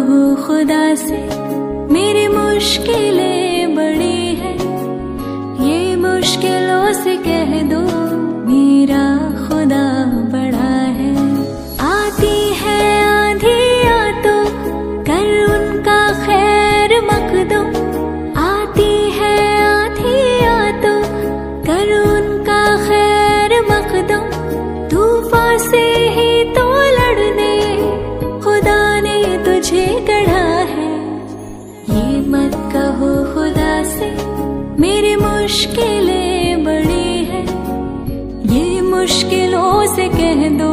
कहूँ खुदा से मेरी मुश्किलें तुझे गढ़ा है। ये मत कहो खुदा से, मेरी मुश्किलें बड़ी है। ये मुश्किलों से कह दो